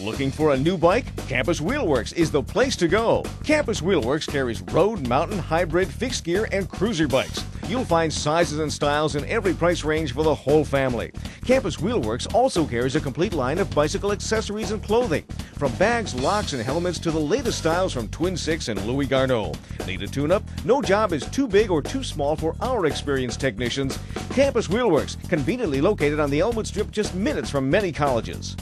Looking for a new bike? Campus Wheelworks is the place to go. Campus Wheelworks carries road, mountain, hybrid, fixed gear, and cruiser bikes. You'll find sizes and styles in every price range for the whole family. Campus Wheelworks also carries a complete line of bicycle accessories and clothing, from bags, locks, and helmets to the latest styles from Twin Six and Louis Garneau. Need a tune up? No job is too big or too small for our experienced technicians. Campus Wheelworks, conveniently located on the Elmwood Strip just minutes from many colleges.